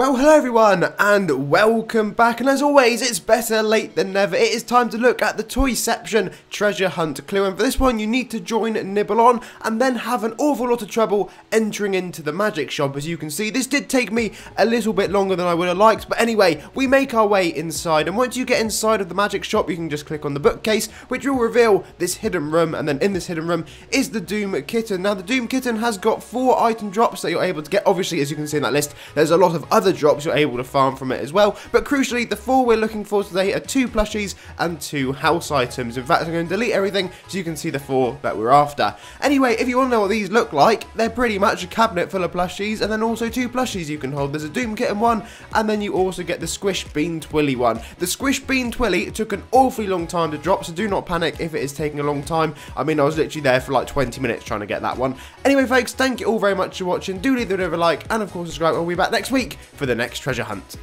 Well, hello everyone, and welcome back, and as always, it's better late than never. It is time to look at the Toyception Treasure Hunt clue, and for this one, you need to join Nibbleon, and then have an awful lot of trouble entering into the magic shop, as you can see. This did take me a little bit longer than I would have liked, but anyway, we make our way inside, and once you get inside of the magic shop, you can just click on the bookcase, which will reveal this hidden room, and then in this hidden room is the Doom Kitten. Now, the Doom Kitten has got four item drops that you're able to get. Obviously, as you can see in that list, there's a lot of other drops you're able to farm from it as well. But crucially, the four we're looking for today are two plushies and two house items. In fact, I'm going to delete everything so you can see the four that we're after. Anyway, if you want to know what these look like, they're pretty much a cabinet full of plushies and then also two plushies you can hold. There's a Doom Kitten one and then you also get the Squish Bean Twilly one. The Squish Bean Twilly took an awfully long time to drop, so do not panic if it is taking a long time. I mean, I was literally there for like 20 minutes trying to get that one. Anyway, folks, thank you all very much for watching. Do leave the video a like and, of course, subscribe. We'll be back next week for the next treasure hunt.